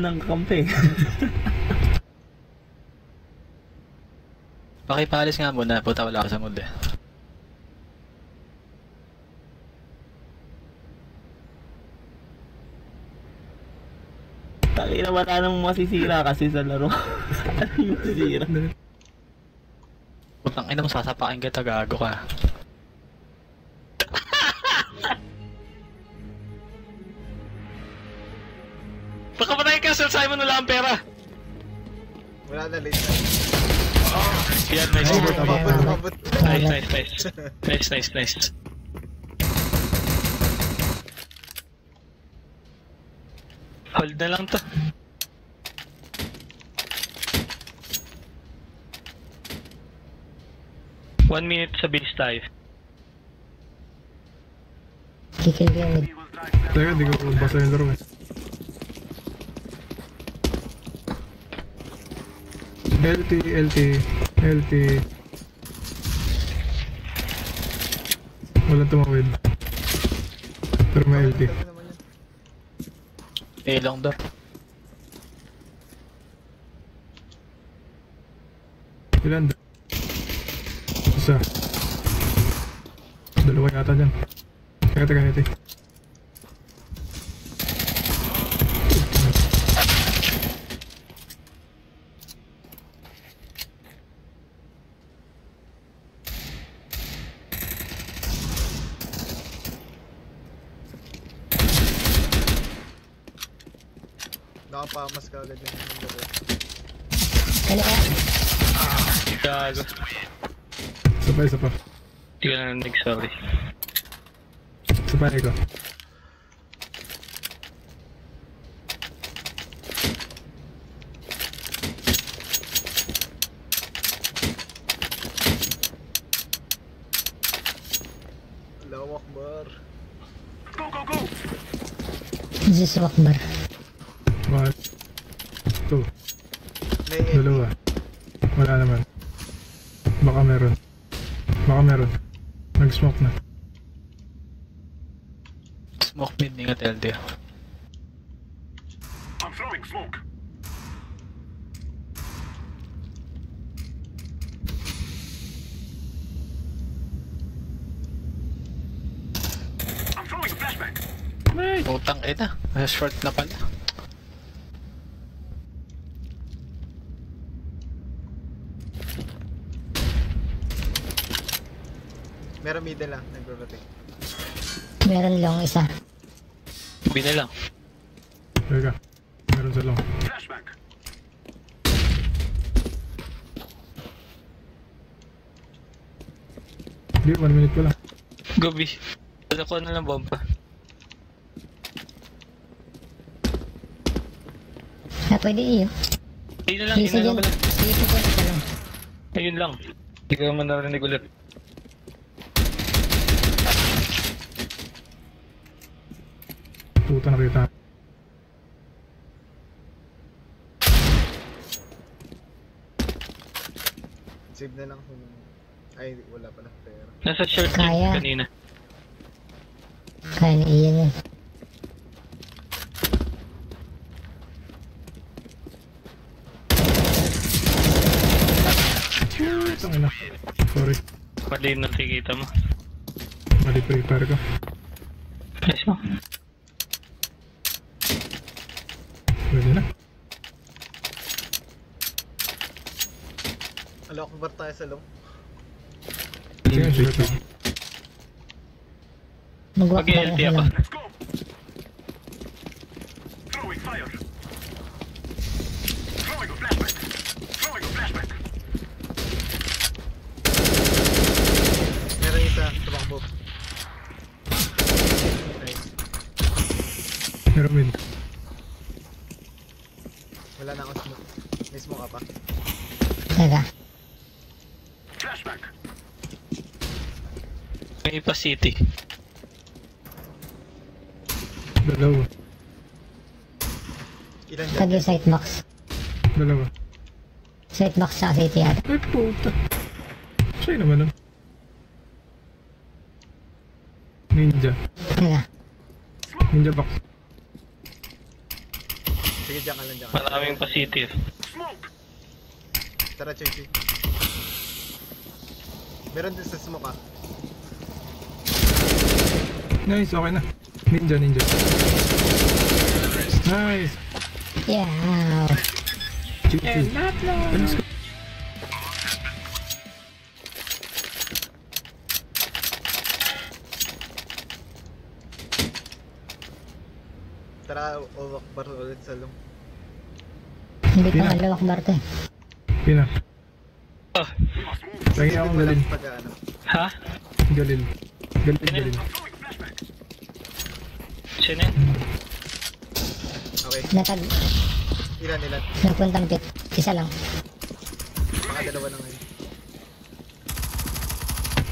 ng kampe. Pakipalis nga muna, puta wala ako sa mood eh. Taki na wala nang masisira kasi sa laro. ano yung masisira? Putang ina mo sasapakin kita gago ka. Baka patay Sir Simon, wala ang pera. Wala na late na. Yan, nice. Ay, Nice, mabot, Mabot, mabot. mabot. nice, nice. Nice, nice, nice. Hold na lang to. One minute sa base tayo. Kikil ko yung mid. Teka, di ko basa yung laro eh. LT, LT, LT. Walang tumawid. Pero may LT. Eh lang daw. Ilan? Isa. Dalawa yata dyan. Teka, teka, LT. Nakapamas ka agad yung laro. Kaliwa. Gago. Pa, sorry. Isa pa, ikaw. Allahu Akbar. Jesus Akbar. Short na pala. Meron middle lang, nagro-rotate. Meron lang isa. Ubi na lang. Teka. Meron sa long. Flashback. Hindi, one minute ko lang. Gobi. Wala ko na lang bomba. Ah, pwede iyo. Ayun na lang, Isa yun na dyan. lang. Sige, sige, isa lang. Ayun lang. Hindi ko naman narinig ulit. Puta nakita. Save na lang kung... Ay, wala pala. Pero... Nasa short Kaya. kanina. Kaya na iyan yun. Tangina. Sorry. Mali yung nakikita mo. Mali prepare ko. Nice mo. Pwede na. Allahu Akbar tayo sa long. Sige, na Mag-LT ako. Let's go. Throwing fire. Throwing a flashback. Throwing a flashback. Meron isa, tumakbo. Nice. Meron win. Wala na akong smoke. May smoke ka pa. Teka. Flashback. May pa city. Dalawa. Ilan dyan? Tagi site max. Dalawa. Site max sa city yata. Ay, puta. Siya naman nun. Ninja. Teka. Ninja box. Sige, dyan ka lang, dyan ka. Maraming pa city. Smoke. Tara, Chasey. Meron din sa smoke ah. Nice, okay na. Ninja, ninja. Nice. Yeah. GG. Let's go. Tara, uwak bar ulit sa lung. Hindi pa Pina. nga lawak bar to eh. Pina. Oh, Lagi akong ano. ha? Galil. Throwing flashback. Sino? Okay. Natag, Ilan, ilan? nagpuntang pit. Isa lang. Baka dalawa na ngayon.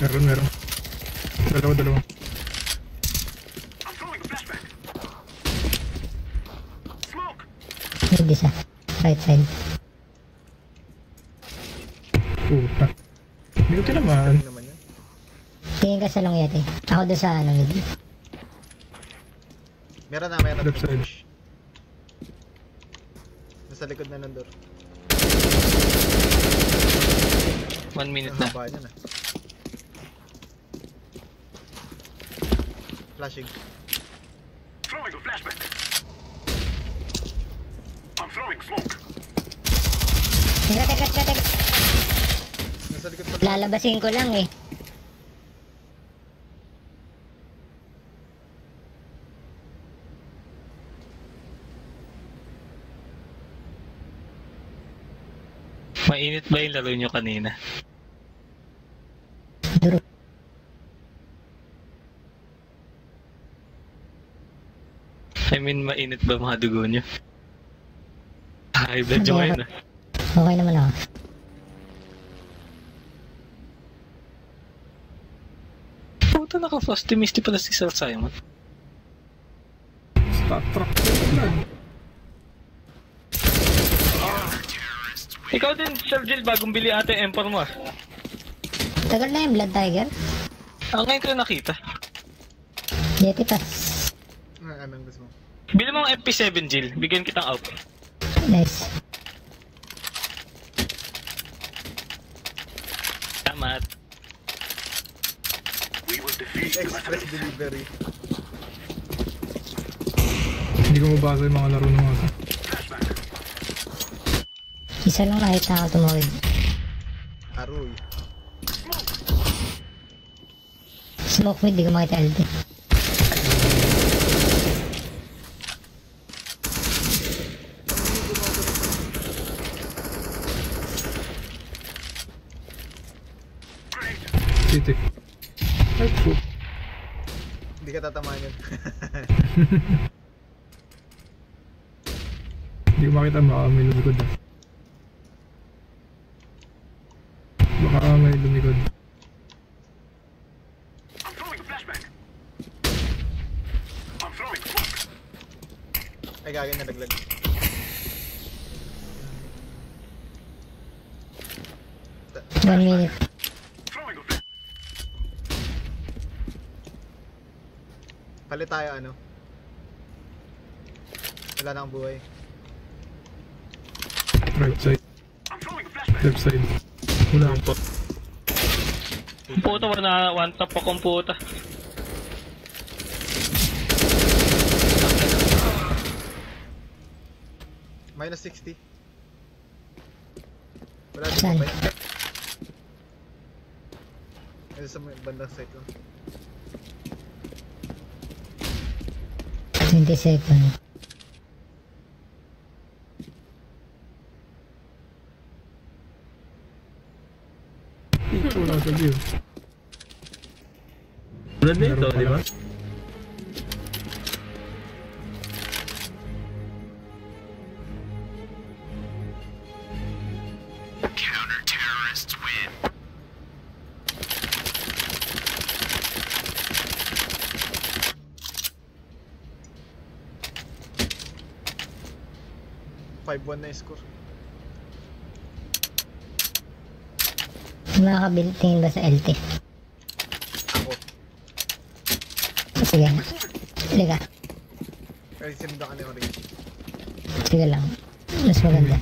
Meron, meron. Dalawa, dalawa. I'm throwing a flashback. Smoke. Mid isa. Right side. Puta. Hindi ko tinamaan. Ano naman? Tingin ka sa long yeti. Ako doon sa ano mid. Meron na, meron. Left side. Nasa likod na ng door. One minute na. haba niya na. Flashing. Throwing a flashback. Throwing smoke. Teka, teka, teka. Lalabasin ko lang eh. Mainit ba yung laro nyo kanina? Duro. I mean, mainit ba mga dugo nyo? High blood ngayon ah. Okay naman ako. Puta naka-frosty misty pala si Sir Simon. Star Trek. Ikaw din, Sir Jill, bagong bili ate yung M4 mo ah. Tagal na yung Blood Tiger. Ah, ngayon ko na nakita. Yeti pass. Ah, Anong gusto mo? Bili mo ang MP7, Jill. Bigyan kitang out. Nice. Tamat. We will defeat the Express delivery. Hindi ko mabasa yung mga laro ng mga. Isa lang nakita ako tumawid. Aroy. Smoke mid, di ko makita LT. City. Ay, po. Hindi ka tatamaan yun. Hindi ko makita baka may lumikod na. Baka may lumikod. I'm throwing a flashback. I'm throwing smoke. Ay, gagawin na naglag. One minute. Throwing a flash. Palit tayo ano. Wala na akong buhay. Right side. Left side. Wala. Puta, wala one tap akong puta. Minus 60. Wala din Saan? ba? Ayun sa bandang side lang. 20 seconds. Wala sa view. Tulad na ito, Meron di ba? Pala. Five 1 na score. Makakabil tingin ba sa LT? Ako. Sige. Sige ka. Ay, sinundan ka ni. Sige lang. Mas maganda.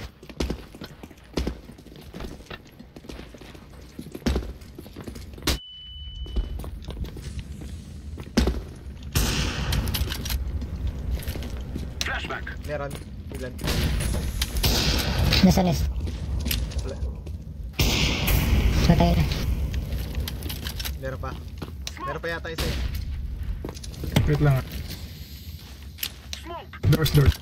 Flashback. Meron. Ilan? Nasa. Wala. Patay na. Meron pa. Meron pa yata isa eh. Wait lang ah. Doors, doors.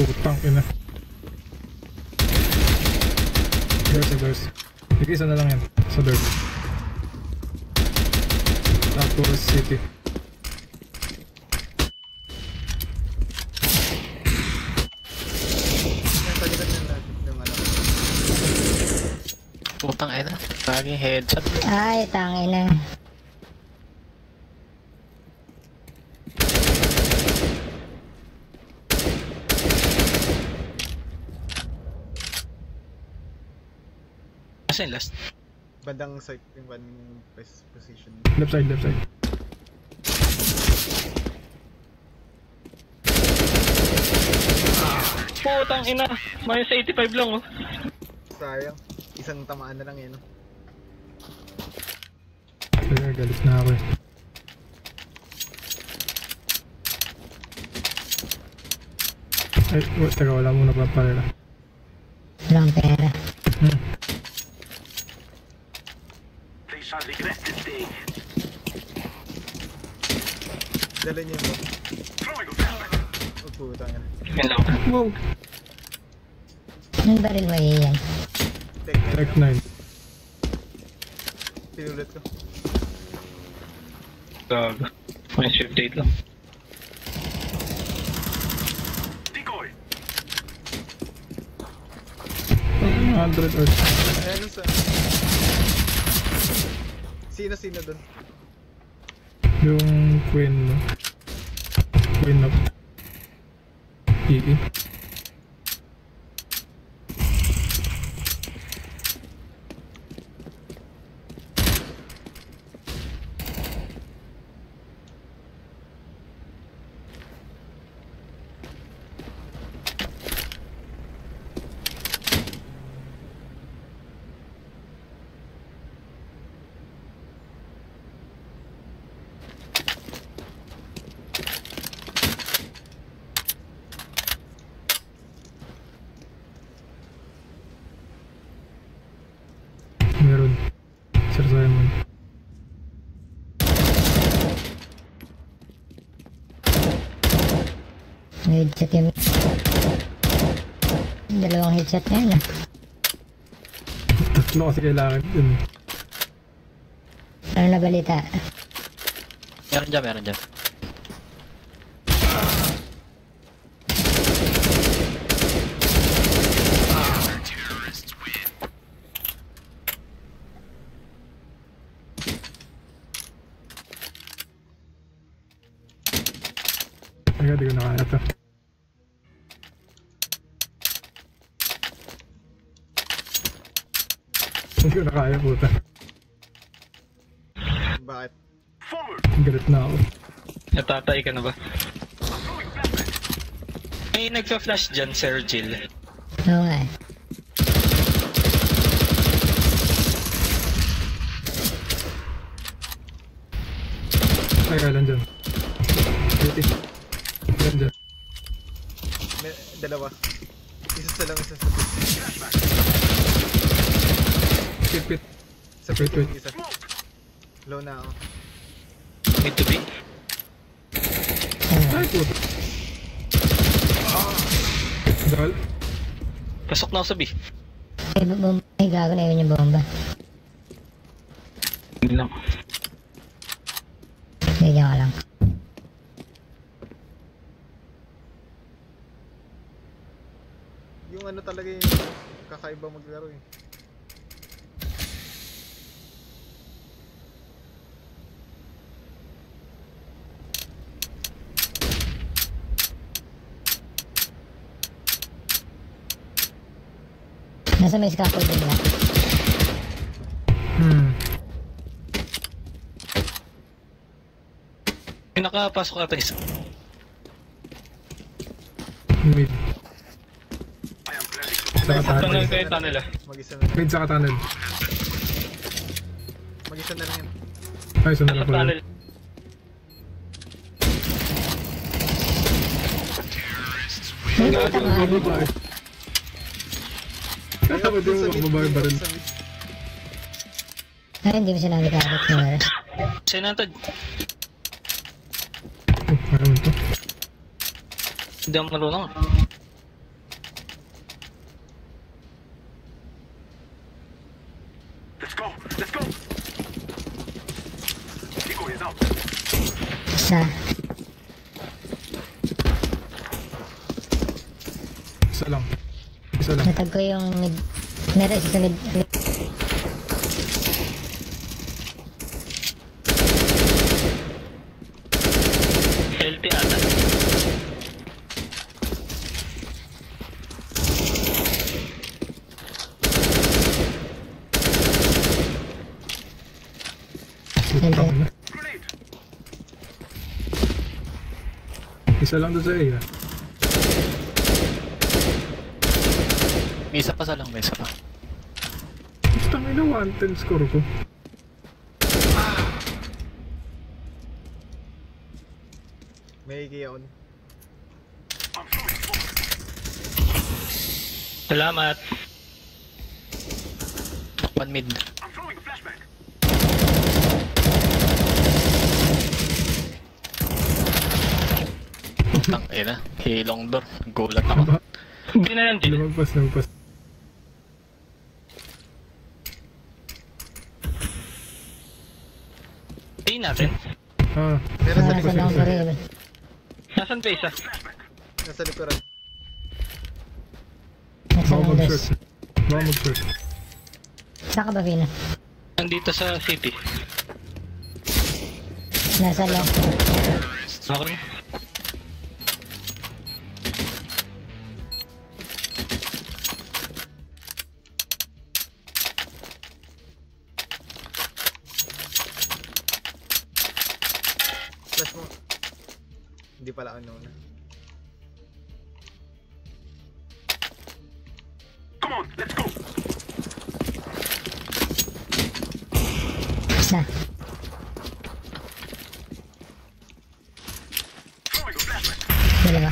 Utang ina. Doors, doors. Sige, isa na lang yan. Sa doors. Tapos city. Yan, sa likod ng, ng ano. Putang ina. Laging headshot. Ay, tangin na. Kasi last. Bandang side yung pos- position. Left side, left side. Putang ina. Minus 85 lang oh. Sayang. Isang tamaan na lang yun. no? Kaya galit na ako eh. Ay, wait, teka, wala muna pa pala. Walang pera. They shall regret this day. Dala niyo mo. Oh, putang yan. Yan. Wow! Anong baril mo yan? Tech, Tech 9. pinulit ko. Gago. Minus 58 lang. Decoy. 100 or... Ayan sa... Sino sino dun? Yung queen, no? Queen of... EE. Meron. Sir Simon. Headshot yung... Dalawang headshot na yan ah. Tatlo kasi kailangan yun. Ano na balita? Meron dyan, meron dyan. Teka, di ko na kaya to. Hindi ko na kaya, puta. Bakit? Forward. Galit na ako. Natatay ka na ba? May nagpa-flash dyan, Sir Jill. Oo nga eh. Ay, kailan dyan? Beauty. Kailan dyan? May, dalawa. Isa sa lang isa sa Pit, pit. Sa Wait, wait. isa. Low na ako. Need to be. Ay, puta. Dal. Pasok na ako sa B. Ay, bum- ay gago na yun yung bomba. Hindi lang. Bigyan ko lang. Yung ano talaga yung kakaiba maglaro eh. Nasa may scaffolding na. Hmm. May nakapasok ata isa. Mid. To Saka Tunnel tunnel. kayo, tunnel ah. Mag-isa na. Mid saka tunnel. Mag-isa na lang yan. Ay, Nasa na pala. tunnel. Ko tama. Ang babae. Kaya ba di mo makababae ba rin? Sa mid. Ay, hindi mo sinabi kapit mo. Sinantad. Oh, meron to. Hindi ako marunong. Let's go. Let's go. Decoy is out. Isa. Isa lang. Isa lang. Natag ko yung mid. Meron isa sa mid. mid. LT ata. Putang na. Grenade. Isa lang doon sa A. ah. May isa pa sa lang, may isa pa. Putang ina, 110 score ko. May on. I'm throwing smoke. Salamat. One mid. Putang ina. Hilong door. Gulat ako. Hindi na yan, Jill. Lumagpas, lumagpas. Natin. Ah, Pero sa rin. Nasaan pa isa? Nasa likuran. Nasa. Baka mag-short. Saan ka ba, Pino? Nandito sa city. Nasa lang. Ako Isa. Throwing a flashback. Dalawa.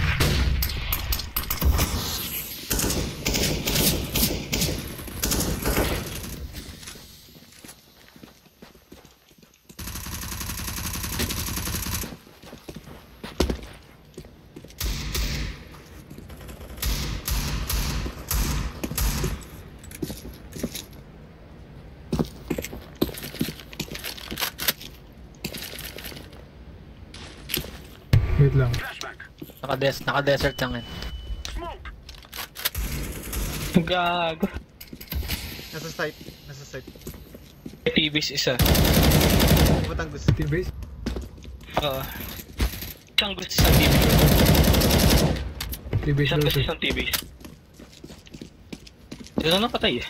Wait lang. Flashback. Naka-des naka-desert lang yan. Gago. Nasa site. Nasa site. TVs isa. Butang gusto. T-base? Oo. isang gusto sa TV. T-base Isang gusto sa TVs. Ito na patay eh.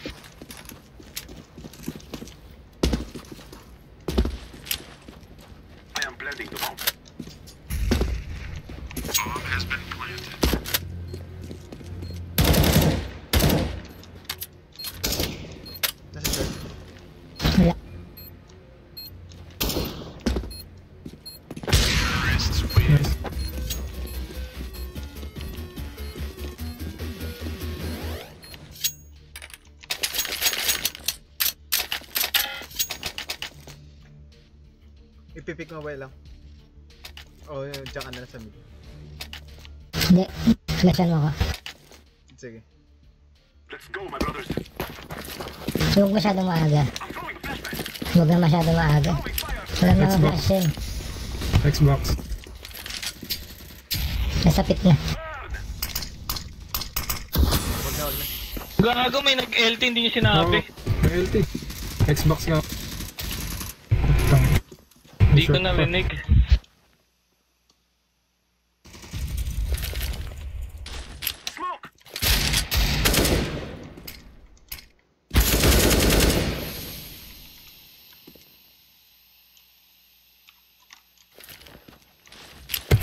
Ipipick mo ba lang? O, oh, dyan ka na lang sa mid. Hindi. Flashan mo ako. Sige. Let's go, my brothers. Huwag masyadong maaga. Huwag na masyadong maaga. Wala na Xbox. flash yun. Xbox. Nasa pit na. Gago may nag-LT hindi niyo sinabi. Oo, May LT. Xbox nga. Hindi ko narinig. Smoke.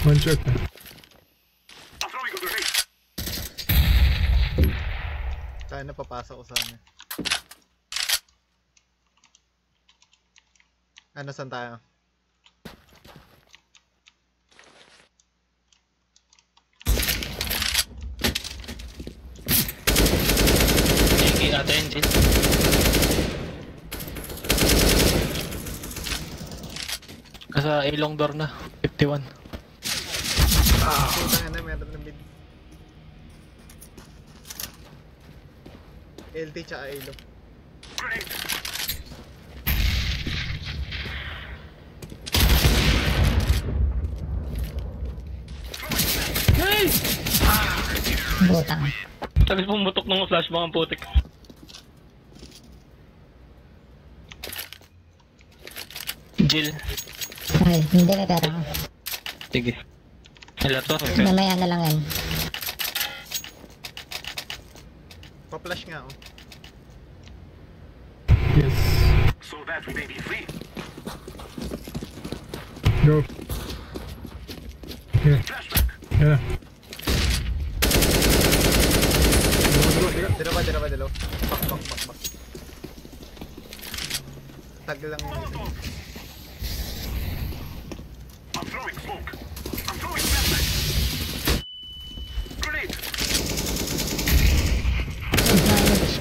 One shot na. I'm throwing a grenade. Kaya napapasok ko sana. Ano, saan tayo? Sige, ata yun, Jill. Kasa ilong door na. 51. Puta na, meron na mid. LT tsaka Alo. Butang. Sabi pumutok ng flashbang ang putik. Jill. Ay, hindi may pera ko. Sige. Hala to. Okay. Mamaya na lang yan. Pa-flash nga oh. Yes. So that we may be free. Go. Yeah. Flashback. Yan na. Dalawa, dalawa, dalawa. Pak, pak, pak, pak. Tagal lang yung isa. I'm throwing smoke. I'm throwing flashback. Grenade.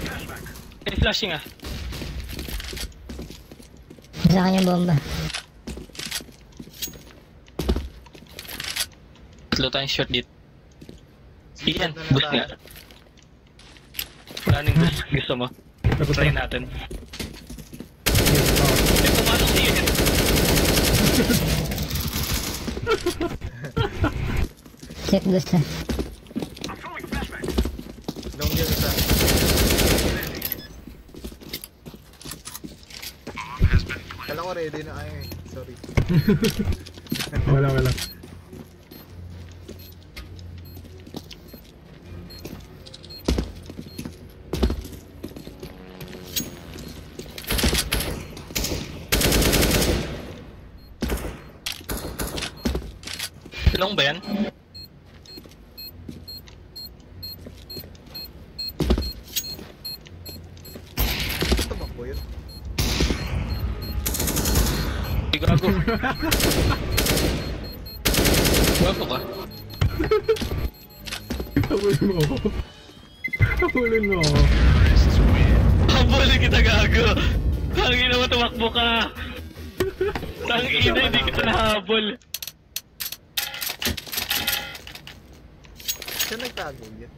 Flashback. May flashing ah. Sa akin yung bomba. Tatlo tayong shot dito. Ian, na lang boost tayo. nga. Wala nang boost. Gusto mo? Tapos Try na. natin. May pumasok si Ian. Check boost ha. I'm throwing flashback. Long yun isa. Kala ko ready na ay sorry. Wala, wala. Gago ka. Habulin mo ako. Habulin mo ako. Habulin kita gago. Tangin naman tumakbo ka. Tangin ina, hindi kita nahabol. Siya nagtago yun.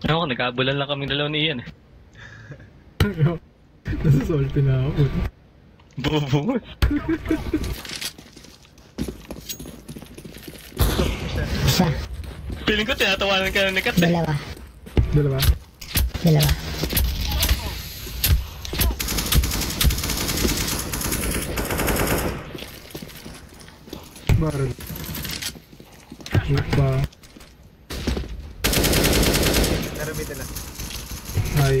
Ako, nagkabulan lang kami dalawa ni Ian. eh. Nasa salty na ako. Bobo. Isa. Feeling ko tinatawanan ka na ni Kat. eh. Dalawa. Dalawa. Dalawa. Barrel. Upa. Naramid nila. Ay.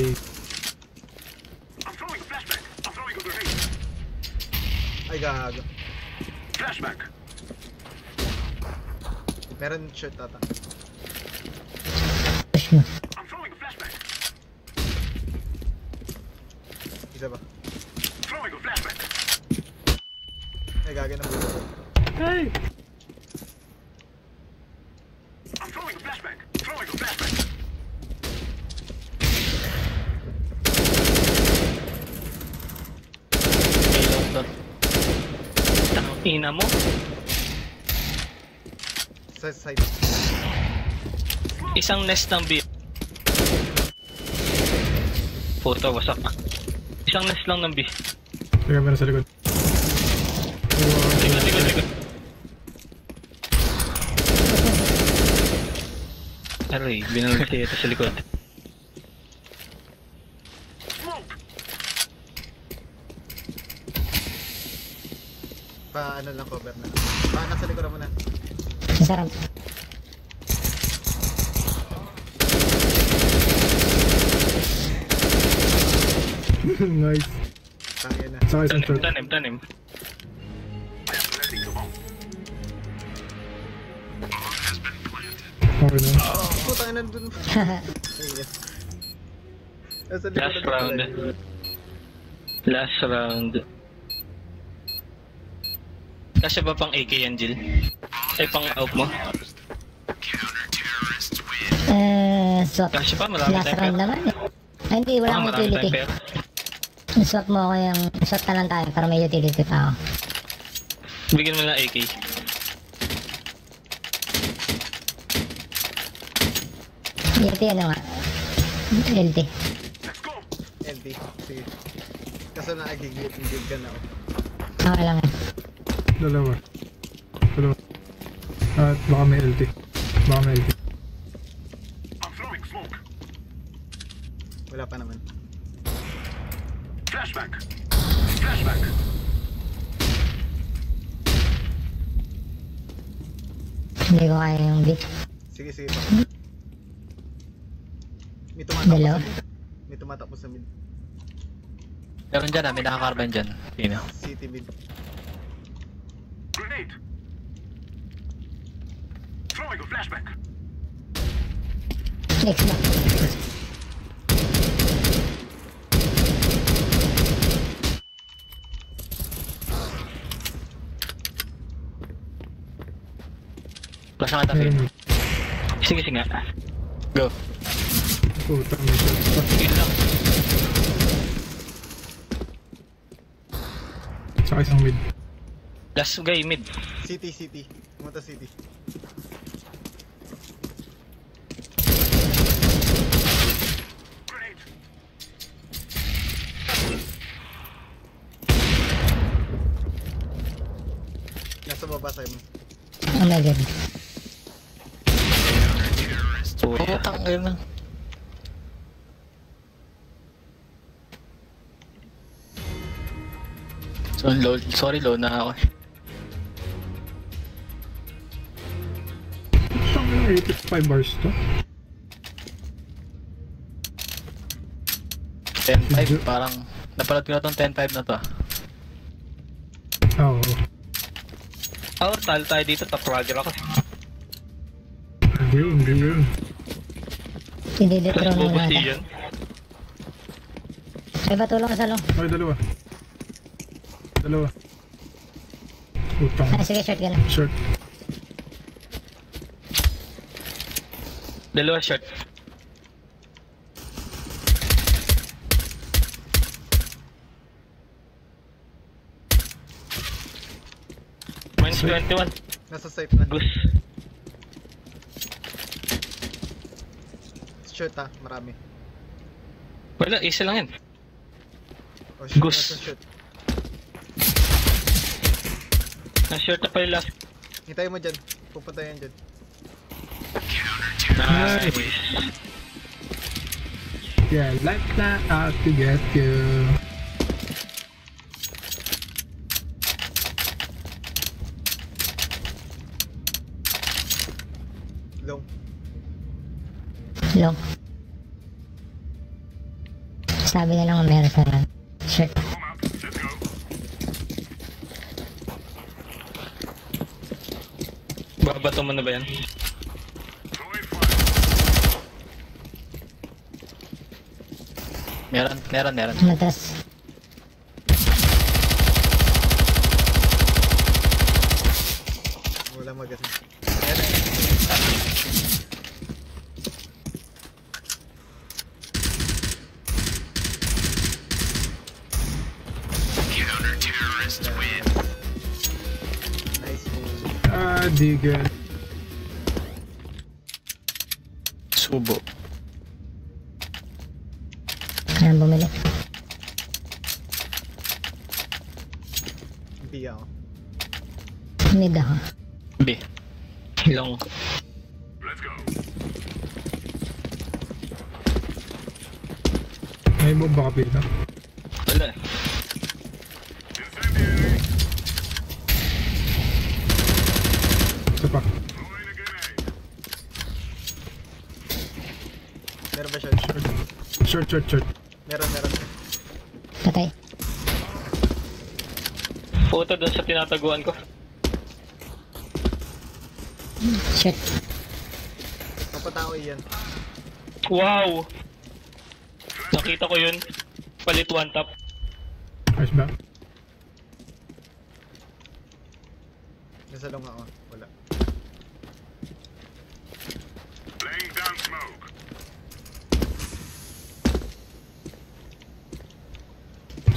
I'm throwing flashback. I'm throwing a grenade. Ay gago. Flashback. Meron shirt ata. Push mo. I'm throwing a flashback. Isa ba? Throwing a flashback. Ay gago na bulo. Ay! I'm throwing a flashback. Throwing a flashback. Ilong door. Tangina mo. Sa side. Isang nest ng B. Puta, wasak. Isang nest lang ng B. Teka, meron sa likod. Likod, likod, likod. Aray, binalag siya ito sa likod. Pa ano lang cover na. Pa nasa mo na. Sa ramp. nice. Na. Saka isang Tanim, tanim, tanim. Okay na. Puta. Nasa likod Last na round. Last round. Kasya ba pang AK yan, Jill? Ay, pang out mo? Eh, swap. Kasya pa, marami Last round naman eh. Ay, hindi, wala Ah, akong utility. Swap mo ako yung, swap na lang tayo para may utility pa ako. Bigyan mo ng AK. LT ano nga? LT. LD. Sige. Kaso na agigil ka na ako. Okay lang yan. Dalawa. Dalawa. At baka may LT. Baka may LT. I'm throwing smoke. Wala pa naman. Flashback. Flashback. Hindi ko kaya yung beat. Sige, sige pa. May tumatakbo Dalawa. sa mid. May tumatakbo sa mid. Meron dyan ah, may nakakarban dyan. Sino? City mid. Grenade. Throwing a flashback. Flash nga tabi. Meron. Sige, sige. Go. Puta, may shot pa. Kill lang. Saka isang mid. Last guy, mid. City, city. Pumunta city. Grenade. Nasa baba sa'yo mo. Oh my god. Putang ina. So, low, sorry, low na ako. Yung 85 bars to? 10-5, parang, napanood ko na tong 10-5 na to ah. Ah, Oo. Oh, talo tayo dito. Top roger ako. Hindi hindi yun. Ididetron Tapos mo na ata. yun. Ay, patulong ka sa long. Ay, dalawa. Dalawa. Putang. Ah, sige, short ka na. Short. Dalawa shot. Minus 21. Nasa site na. Goose. Shoot ha, marami. Wala, isa lang yan. Oh, shoot, Goose. nasa shoot. Na-short na pa yung last. Hintayin mo dyan. Pupunta yan dyan. Nice. Yeah, like that out to get you. Long. Sabi na lang meron sa go. Babato mo na ba yan? Meron, meron, meron. Matras. Ah, good. Subo. Kaya bumili. Hindi ako. Mid ako. B. Long. Let's go. May move baka pila. Wala. Incendiary. Isa pa. Throwing a grenade. Meron ba shot? Short, short, short. Meron, meron. Patay. Puta doon sa tinataguan ko. Short. ako iyan. Wow! Nakita ko yun. Palit one tap. Nice ba? Nasa long ako. Wala. Laying down smoke.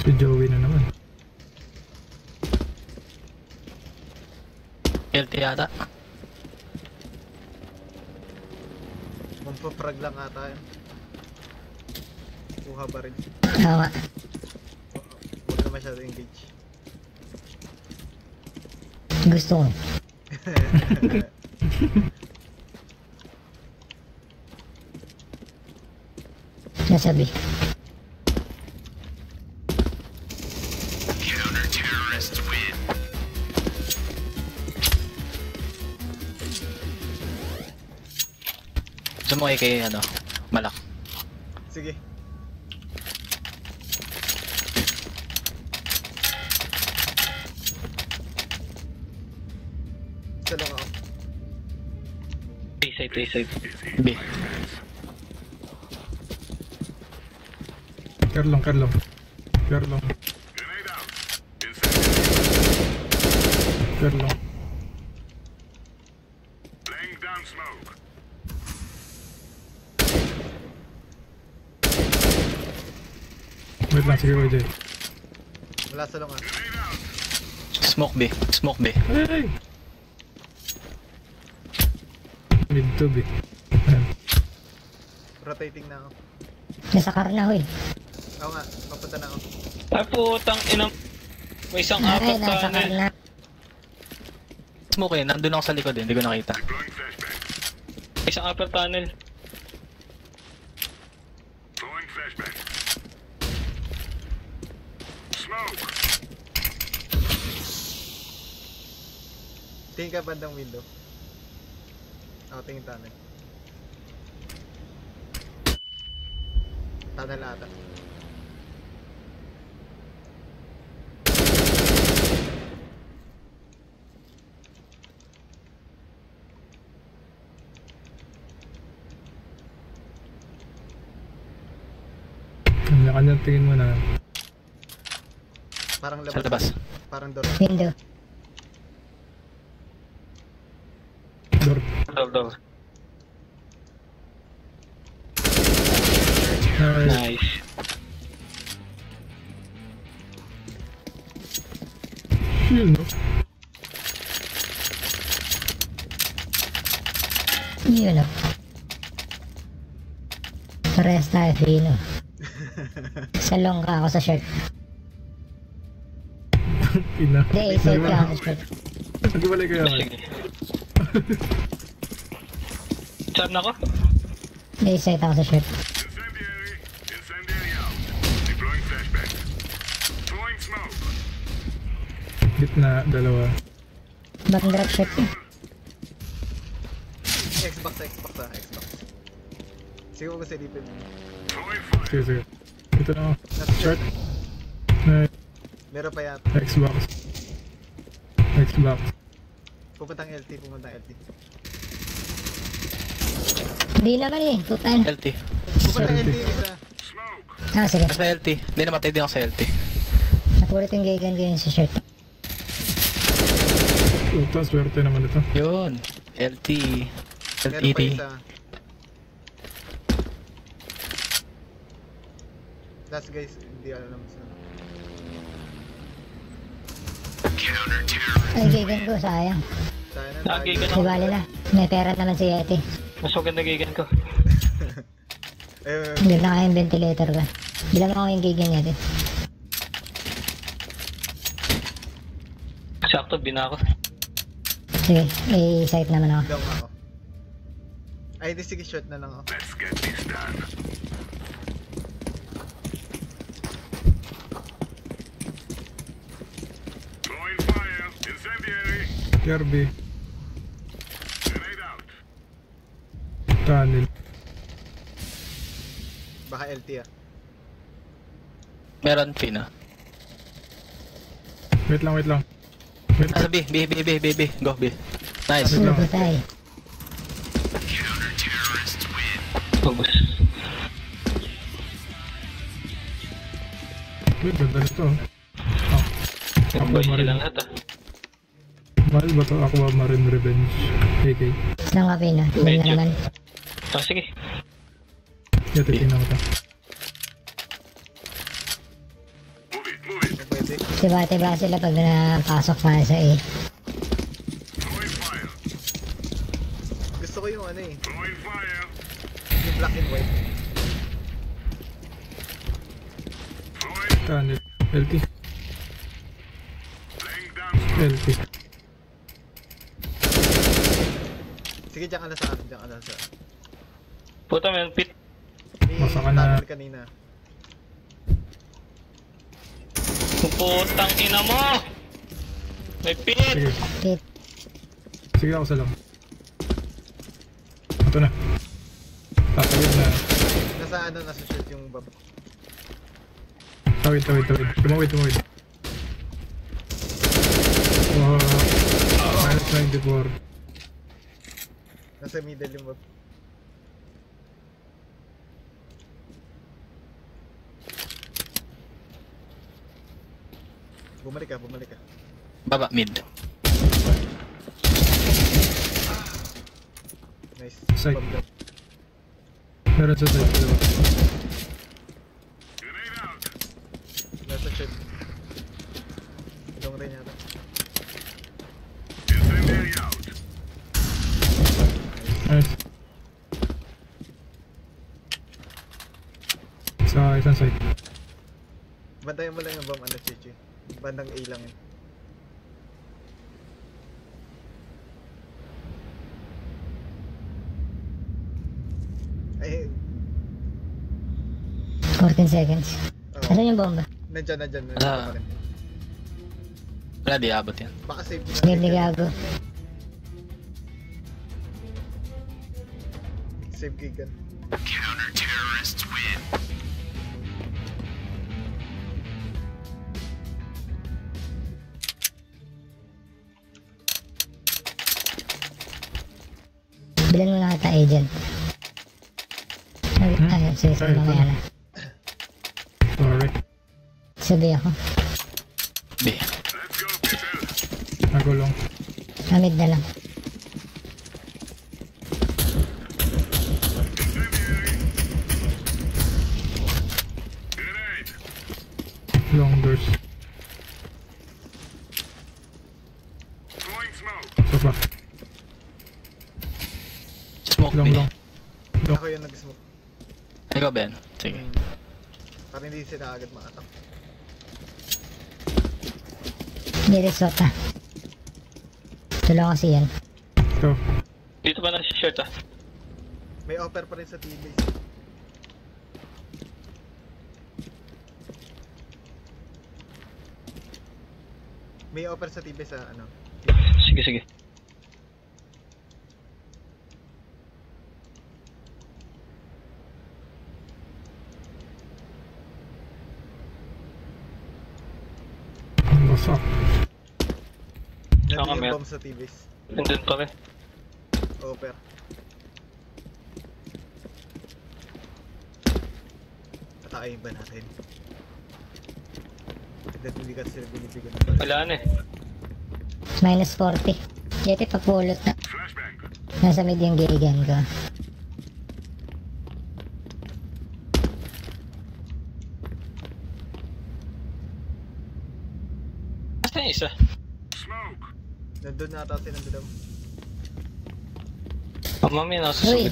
Si Joey na naman. LT yata. Mampaprag lang ata yun. Kuha ba rin? Tama. Huwag na masyado engage. Gusto ko. Nasabi. Mo kay kay ano, malak. Sige. Sa long ako. A-side, A-side. B. Kerlong, kerlong. Kerlong, Grenade out. Incendiary. kerlong. Laying down smoke. Wait lang, sige OJ. Wala sa long ah. Smoke B. Smoke B. Hey! Mid to B. Rotating na ako. Nasa car na ako eh. Ako nga, papunta na ako. Ay putang inang... May isang Ay, apat nasa car tunnel. na. Smoke yun. Nandun ako sa likod eh. Hindi ko nakita. May isang upper tunnel. Tingin ka bandang window. Ako tingin tunnel. Tunnel ata. Kanya-kanyang tingin mo na. Parang labas. Sa labas. Parang door. Window. Ay, Nice. yun no? Yun o. Parehas tayo, Fino. sa long ka ako sa short. Ina. Hindi, A-side ka ako sa short. Naghiwalay kayo. Sige. Chat na ko? A-side ako sa short. Incendiary. Incendiary out. Deploying flashbang. Throwing smoke. Gitna, dalawa. Back drop short. Xbox, Xbox ah, Xbox. Siguro ko. Throwing fire. Sige, sige. Ito na ako. Short. Meron pa yata. Xbox. Xbox. Pupuntang LT, pupuntang LT. Hindi naman eh, putan. LT. Pupuntang LT. LT isa. Ah, sige. Sa LT. Hindi namatay din ako sa LT. Napulit yung gigan ko yun sa short. Puta, swerte naman ito. Yun. LT. Isa. Last guys, hindi alam sa Ay, gigan ko, sayang. Sana Lagi tayo. ka Di bali na. May pera naman si Yeti. Mas maganda gigan ko. Eh, Hindi na kayong ventilator ka. Bilang ako yung gigan Yeti. Sakto, bina ako. Sige, i-site naman ako. down ako. Ay, di sige, short na lang ako. Let's get this done. Throwing fire. Incendiary. Kirby. Grenade out. Tunnel. Baka LT ah. Meron Fina. Wait lang, wait lang. Wait Ah, sa B. B, B, B, B, B. Go, B. Nice. Wait lang. Ubus. Uy, ganda nito. oh. Ah. Marine. lahat ah. Mahal ba to? Aqua Marine Revenge. AK. Isang kape na. Hindi na naman. Ah, sige. Yan, titignan ko to. Tiba-tiba sila pag napasok pa sa A. Gusto ko yung ano eh. Yung black and white. Tunnel. LT. LT. Sige, diyan ka na sa akin. Diyan ka na sa Puta, may pit. Ka na- kanina. Putang ina mo! May pit! Sige. Pit. Sige ako sa lang. Ito na. Tatawid na. Nasa ano, nasa shoot yung bab. Tawid, tawid, tawid. Tumawid, tumawid. Wow. Minus 94. Nasa middle yung bab. Bumalik ka, bumalik ka. Baba, mid. Nice. Side. Meron sa side. dalawa. Grenade out. Nasa shoot. Long range yata. Nice. Sa isang side. Bantayan mo lang yung bomb, ano, Chichi. Bandang A lang yun. Ay, 14 seconds. oh, Asan yung bomba? nandyan, nandyan. nandyan Ah. pa rin. Wala, di abot yan. Baka save mo Sige, gago. Save gigan. Bilan mo lang ata agent. Ay, ay sige, sige, Ay, ito mamaya na. na. Sorry. Sabi ako. B. Go, people. Nagulong. Amid na lang. Grenade. Long doors. Throwing smoke. Sofa. Smoke Long, B. long. Ako yung nag-smoke. Ikaw, Ben. Sige. Para hindi sila agad makatak. Niresot ah. Tulong kasi yan. Ito. Dito pa na si shirt ah. May offer pa rin sa TV. May offer sa TV sa ano. Sige, sige. Bomb sa TVs. Nandun pa rin. Offer. Atakayin ba natin? Dahil hindi kasi sila binibigyan ng. Wala na eh. Minus 40. Yeti pagpulot na. Nasa mid yung gigan ko. Asa yung isa? Nandun na ata sila dalawa. Oh, mami, nasa Uy.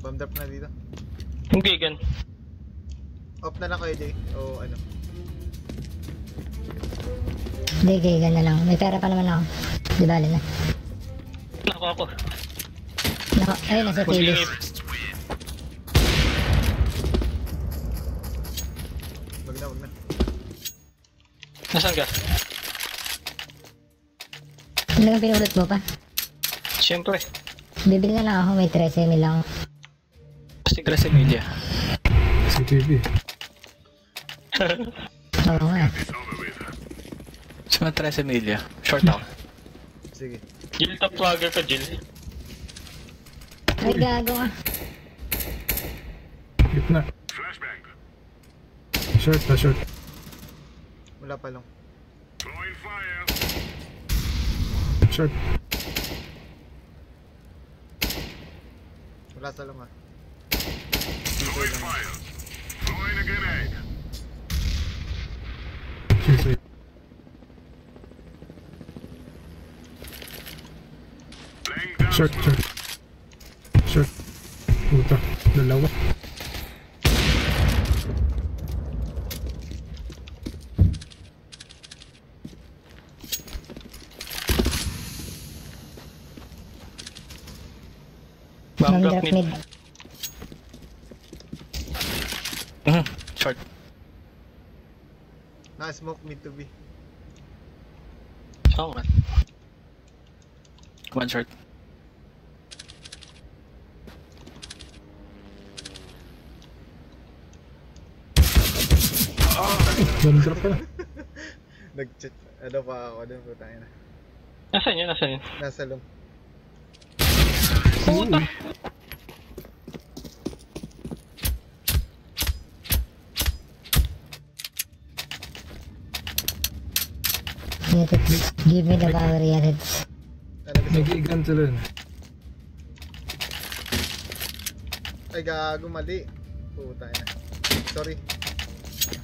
Bomb drop na dito. Yung gigan. Off na lang kayo, Jay. O ano. hindi gigan na lang. May pera pa naman ako. Di bali na. Nako ako. Naka, ayun, nasa tilis. Wag na, wag na. Nasaan ka? Talagang pinulot mo pa. Siyempre. Bibili na lang ako. May 13 mil lang. Kasi Tres Emilia. CCTV. Oo nga. Sa mga Tres Emilia. Short ako. Sige. Jill, top flagger ka, Jill. Ay, gago ka. Gitna. Flashbang. Short na short. Wala pa lang. Short. Wala sa lang ah. Throwing fire. Throwing a grenade. Down Short, short. Short. Puta. Dalawa. Drop mid. mid. Mhm, Short. Naka-smoke mid to be. Oo nga. One short. Bomb drop ka na. Nag-chat. Ano pa ako dun po tayo na. Nasaan yun? Nasaan yun? Nasa lum. Units. Give me the power gusto mo? Nag-iigan sila yun. Ay gago mali. Puta na. Sorry.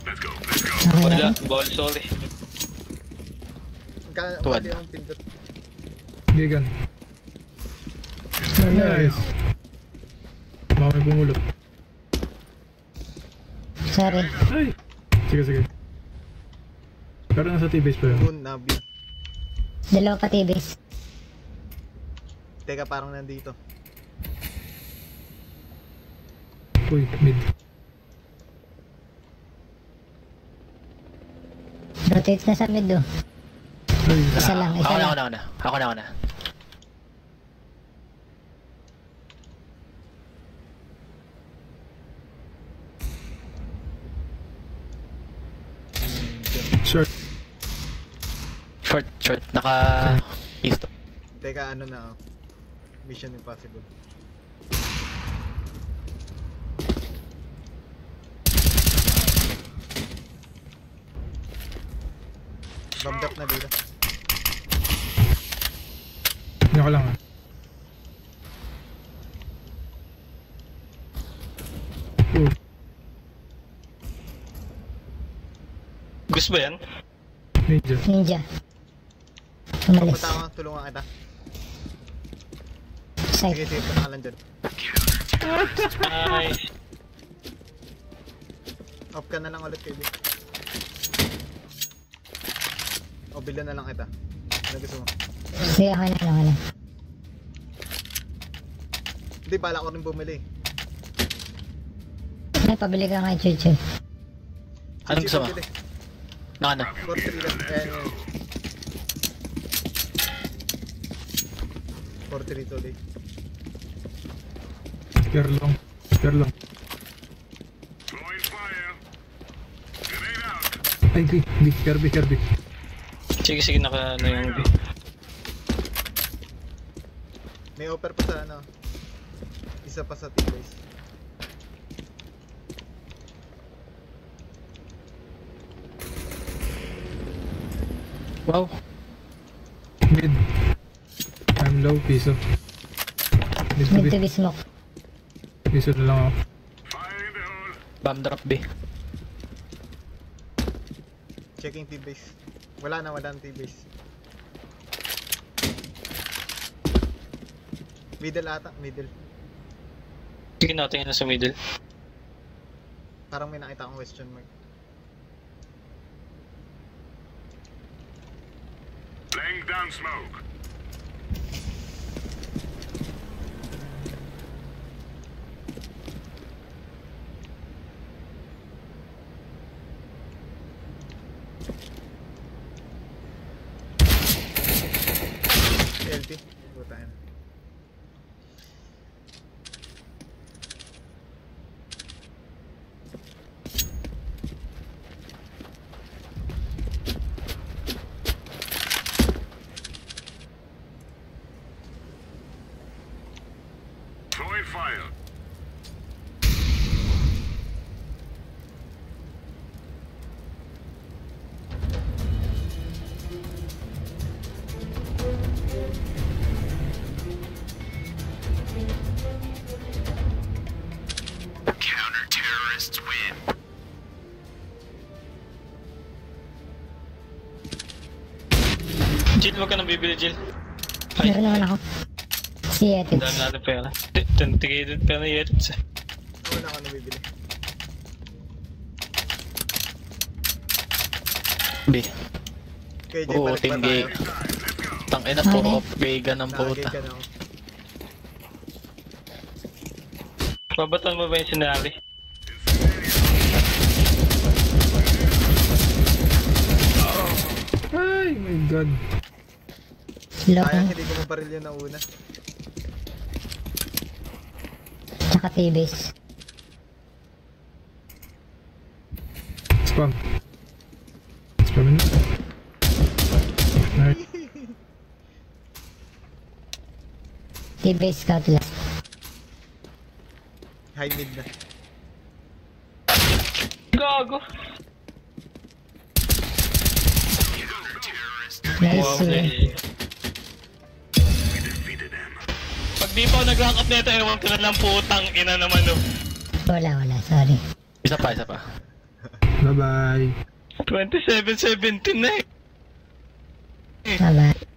Let's go. Let's go. Na. Wala. Ball, sorry. Ka Tuwad. mali ang pindot. Nice. Baka may bumulot. Sorry. Ay! Sige, sige. Pero nasa T-base pa yun. Boon na view. Dalawa pa TVs. Teka parang nandito. Uy, mid. Rotate na sa mid oh. Ay, Isa lang, isa Ako na, lang. ako na, ako na. Ako na, ako na. short. Short, short. Naka... East. Teka ano na oh. Mission Impossible. Bombed up na dito. Hindi ko lang ah. Oh, Gusto ba yan? ninja. Ninja. Umalis. Punta ako, tulungan kita. Side. Sige, sige, punta ka lang dyan. Nice. Off ka na lang ulit, kaibigan. O, bilhan na lang kita. Ano gusto mo? Sige, okay na, okay na. Hindi, bala ko rin bumili. Ay, pabili ka kay Chuchu. Anong gusto mo? Bumili. Na ano? 4-3 lang. Ayan, 4-3 tuloy. Spare long. Spare long. Ay, B. B. Kirby, Kirby. Sige, sige, naka ano yung... May offer pa sa ano. Isa pa sa T-Boys. Wow. Mid. I'm low, piso. Mid to be smoke. Piso na lang ako. Bomb drop B. Checking T-Base. Wala na, wala na T-Base. Middle ata, middle. Sige natin yan sa middle. Parang may nakita akong question mark. Laying down smoke. Jill, wag ka nang bibili, Jill. Meron naman ako. Si Ang Ethics. dami natin pera. Din pera ni Edits eh. Ako na ako nabibili. B. Oo, team gay. Tangina, puro vega ng Tagay puta. ka na. Babatan mo ba yung sinari? Ay, my god. Loko. Sayang hindi ko mabaril yun na una. Tsaka T-base. Spam. Spam na. Nice. T-base scout last. High mid na. Gago! Nice. Wow, di pa nag-rank up nito, ewan ko na lang putang ina naman no. Wala, wala. Sorry. Isa pa, isa pa. Bye-bye. 27-17 na eh. Bye-bye.